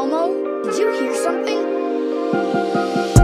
Did you hear something?